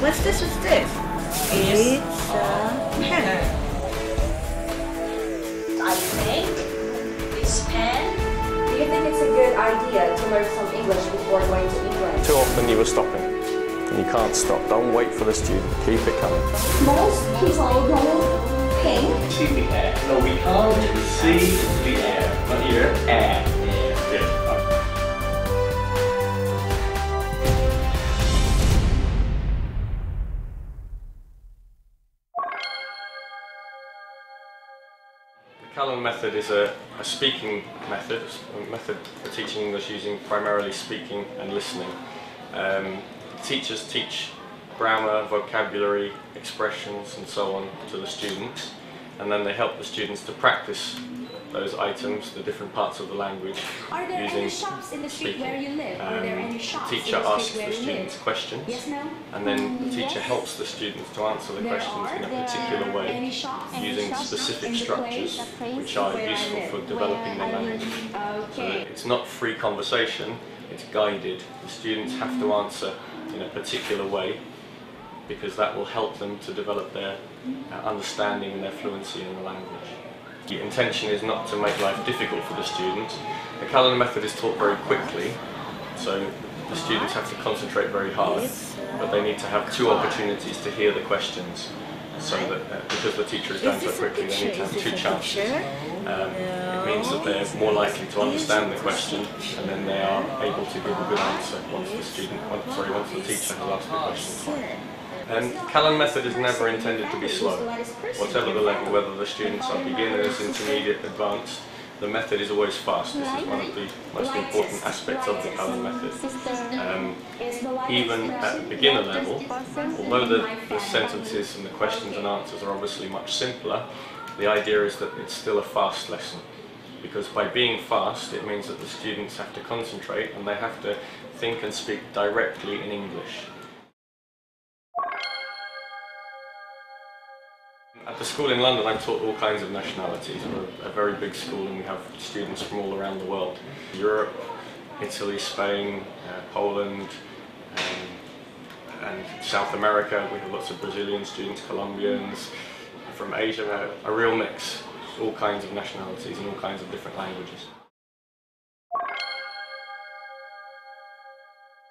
What's this? What's this? It's a pen. I think this pen. Do you think it's a good idea to learn some English before going to England? Too often you were stopping, and you can't stop. Don't wait for the student. Keep it coming. Most people don't think See the air. No, we can't see the air. The method is a, a speaking method, a method for teaching English using primarily speaking and listening. Um, teachers teach grammar, vocabulary, expressions and so on to the students and then they help the students to practice those items, the different parts of the language Are there using any shops in the street speaking. where you live? Are there Um, any shops the teacher in the asks the students questions Yes, no? and then the teacher Yes. helps the students to answer the There questions are. in a particular way any shops? Any using specific structures place, which are useful for developing where language. live. So it's not free conversation, it's guided. The students have to answer in a particular way because that will help them to develop their uh, understanding and their fluency in the language. The intention is not to make life difficult for the students. The Callan method is taught very quickly, so the students have to concentrate very hard, but they need to have two opportunities to hear the questions. So that uh, because the teacher is going so quickly, they need to have two chances. Um, it means that they're more likely to understand the question, and then they are able to give a good answer once the student, once, sorry, once the teacher has asked the question And Callan method is never intended to be slow. Whatever the level, whether the students are beginners, intermediate, advanced, the method is always fast. This is one of the most important aspects of the Callan method. Um, even at the beginner level, although the, the sentences and the questions and answers are obviously much simpler, the idea is that it's still a fast lesson. Because by being fast, it means that the students have to concentrate and they have to think and speak directly in English. At the school in London, I've taught all kinds of nationalities. We're a very big school and we have students from all around the world. Europe, Italy, Spain, uh, Poland, um, and South America. We have lots of Brazilian students, Colombians, from Asia, a, a real mix. All kinds of nationalities and all kinds of different languages.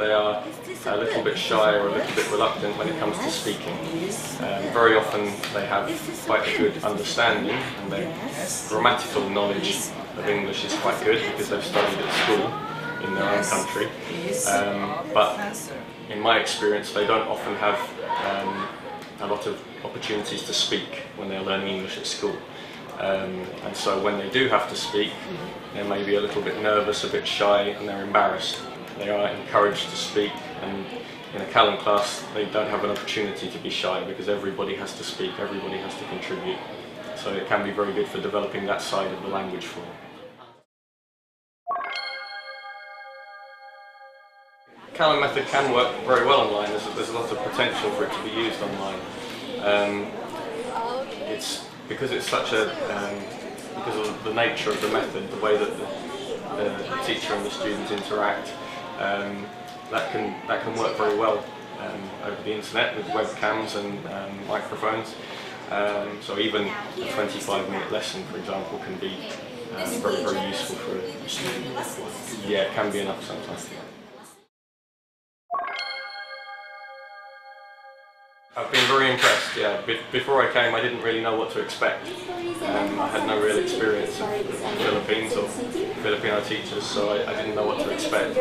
They are a little bit shy or a little bit reluctant when it comes to speaking. Um, very often they have quite a good understanding and their grammatical knowledge of English is quite good because they've studied at school in their own country. Um, but in my experience they don't often have um, a lot of opportunities to speak when they're learning English at school. Um, and so when they do have to speak, they may be a little bit nervous, a bit shy, and they're embarrassed. They are encouraged to speak, and in a Callan class, they don't have an opportunity to be shy because everybody has to speak, everybody has to contribute. So it can be very good for developing that side of the language for them. Callan method can work very well online. There's, there's a lot of potential for it to be used online. Um, it's because it's such a um, because of the nature of the method, the way that the, the teacher and the student interact, um, that can that can work very well um, over the internet with webcams and um, microphones. Um, so even a 25 minute lesson, for example, can be um, very very useful for a. Yeah, it can be enough sometimes. I've been very impressed, yeah. Be before I came I didn't really know what to expect. Um, I had no real experience of the Philippines or Filipino teachers, so I, I didn't know what to expect.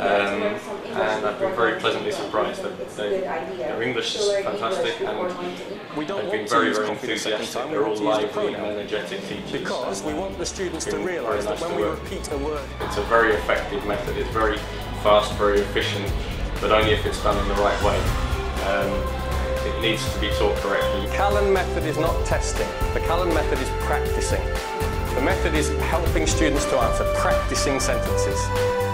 Um, and I've been very pleasantly surprised that they, their English is fantastic and We don't they've been very, very enthusiastic. time, They're all lively and energetic teachers. Because we want the students to realise that when we work. repeat a word, It's a very effective method. It's very fast, very efficient, but only if it's done in the right way. Um, it needs to be taught correctly. The Callan method is not testing. The Callan method is practicing. Method is helping students to answer practicing sentences.